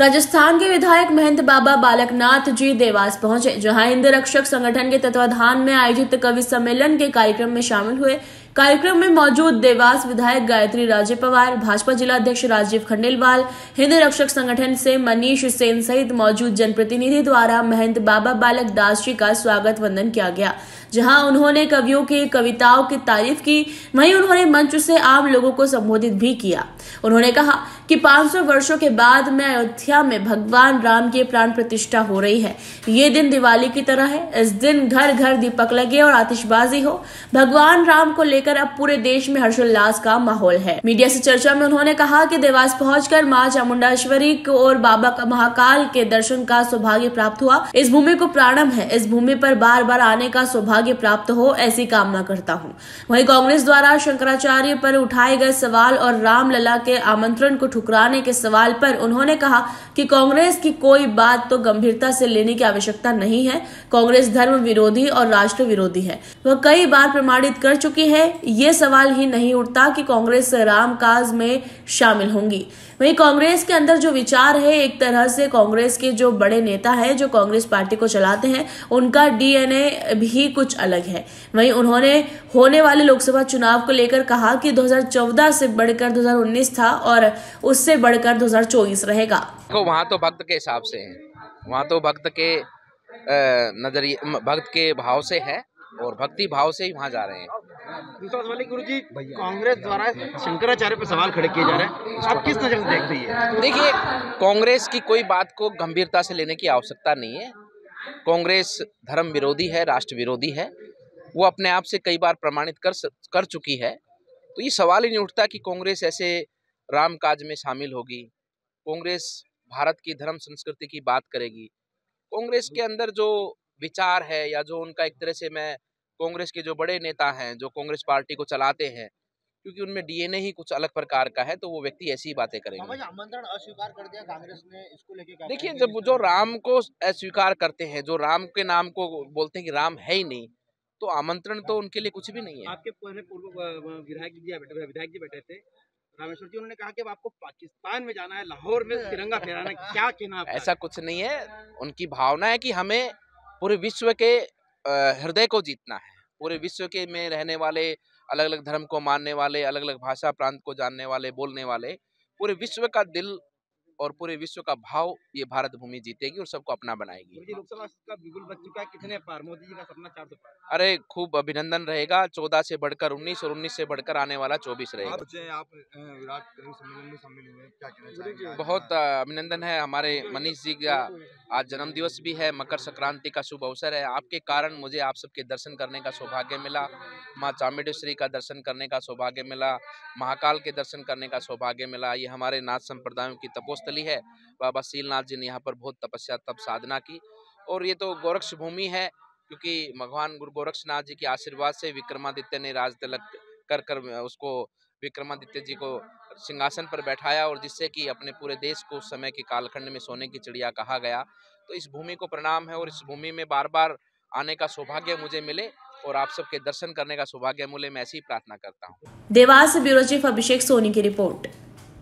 राजस्थान के विधायक महंत बाबा बालकनाथ जी देवास पहुँचे, जहाँ हिंद रक्षक संगठन के तत्वाधान में आयोजित कवि सम्मेलन के कार्यक्रम में शामिल हुए। कार्यक्रम में मौजूद देवास विधायक गायत्री राजे पवार, भाजपा जिला अध्यक्ष राजीव खंडेलवाल, हिंद रक्षक संगठन से मनीष सेन सहित मौजूद जनप्रतिनिधि द्वारा महंत बाबा बालक दास जी का स्वागत वंदन किया गया, जहाँ उन्होंने कवियों की कविताओं की तारीफ़ की। वहीं उन्होंने मंच से आम लोगों को संबोधित भी किया। उन्होंने कहा कि 500 वर्षों के बाद में अयोध्या में भगवान राम की प्राण प्रतिष्ठा हो रही है। ये दिन दिवाली की तरह है। इस दिन घर घर दीपक लगे और आतिशबाजी हो। भगवान राम को लेकर अब पूरे देश में हर्षोल्लास का माहौल है। मीडिया से चर्चा में उन्होंने कहा कि देवास पहुंचकर माँ चामुंडाश्वरी और बाबा का महाकाल के दर्शन का सौभाग्य प्राप्त हुआ। इस भूमि को प्राणम है। इस भूमि पर बार बार आने का सौभाग्य प्राप्त हो, ऐसी कामना करता हूँ। वही कांग्रेस द्वारा शंकराचार्य पर उठाए गए सवाल और रामलला के आमंत्रण को ठुकराने के सवाल पर उन्होंने कहा कि कांग्रेस की कोई बात तो गंभीरता से लेने की आवश्यकता नहीं है। कांग्रेस धर्म विरोधी और राष्ट्र विरोधी है। वह कई बार प्रमाणित कर चुकी है। ये सवाल ही नहीं उठता कि कांग्रेस राम काज में शामिल होंगी। वहीं कांग्रेस के अंदर जो विचार है, एक तरह से कांग्रेस के जो बड़े नेता है, जो कांग्रेस पार्टी को चलाते हैं, उनका डीएनए भी कुछ अलग है। वहीं उन्होंने होने वाले लोकसभा चुनाव को लेकर कहा कि 2014 से बढ़कर 2019 था और उससे बढ़कर 2024 रहेगा। वहाँ तो भक्त के हिसाब से है। वहाँ तो भक्त के नज़रिए भक्त के भाव से है और भक्ति भाव से ही वहाँ जा रहे हैं। दूसरा सवाल गुरु जी कांग्रेस द्वारा शंकराचार्य पर सवाल खड़े किए जा रहे हैं। आप किस नज़र से देख रही है देखिए कांग्रेस की कोई बात को गंभीरता से लेने की आवश्यकता नहीं है। कांग्रेस धर्म विरोधी है राष्ट्र विरोधी है। वो अपने आप से कई बार प्रमाणित कर कर चुकी है। तो ये सवाल ही नहीं उठता कि कांग्रेस ऐसे राम काज में शामिल होगी। कांग्रेस भारत की धर्म संस्कृति की बात करेगी। कांग्रेस के अंदर जो विचार है या जो उनका एक तरह से मैं कांग्रेस के जो बड़े नेता हैं जो कांग्रेस पार्टी को चलाते हैं क्योंकि उनमें डीएनए ही कुछ अलग प्रकार का है तो वो व्यक्ति ऐसी ही बातें करेंगे। आमंत्रण अस्वीकार कर दिया कांग्रेस ने इसको लेके देखिए जब जो राम को अस्वीकार करते हैं जो राम के नाम को बोलते हैं कि राम है ही नहीं तो आमंत्रण तो उनके लिए कुछ भी नहीं है। आपके पहले पूर्व विधायक जी विधायक जी बैठे थे रामेश्वर जी उन्होंने कहा कि आपको पाकिस्तान में जाना है लाहौर में तिरंगा फहराना क्या कहना ऐसा कुछ नहीं है उनकी भावना है कि हमें पूरे विश्व के हृदय को जीतना है। पूरे विश्व के में रहने वाले अलग अलग धर्म को मानने वाले अलग अलग भाषा प्रांत को जानने वाले बोलने वाले पूरे विश्व का दिल और पूरे विश्व का भाव ये भारत भूमि जीतेगी और सबको अपना बनाएगी। लोकसभा का बिल्कुल बच चुका है कितने पार मोदी जी का सपना चार सौ अरे खूब अभिनंदन रहेगा चौदह से बढ़कर उन्नीस और उन्नीस से बढ़कर आने वाला चौबीस रहेगा। आप विराट सम्मेलन में शामिल हुए क्या कहना बहुत अभिनंदन है हमारे मनीष जी का आज जन्म दिवस भी है, मकर संक्रांति का शुभ अवसर है। आपके कारण मुझे आप सबके दर्शन करने का सौभाग्य मिला, माँ चामुंडेश्वरी का दर्शन करने का सौभाग्य मिला, महाकाल के दर्शन करने का सौभाग्य मिला। ये हमारे नाथ संप्रदायों की तपोस्थली है। बाबा सीलनाथ जी ने यहाँ पर बहुत तपस्या, तप साधना की। और ये तो गोरक्ष भूमि है, क्योंकि भगवान गुरु गोरक्षनाथ जी के आशीर्वाद से विक्रमादित्य ने राज तिलक कर कर उसको विक्रमादित्य जी को सिंहासन पर बैठाया और जिससे कि अपने पूरे देश को उस समय के कालखंड में सोने की चिड़िया कहा गया। तो इस भूमि को प्रणाम है और इस भूमि में बार बार आने का सौभाग्य मुझे मिले और आप सबके दर्शन करने का सौभाग्य मिले मैं ऐसी प्रार्थना करता हूँ। देवास ब्यूरो चीफ अभिषेक सोनी की रिपोर्ट।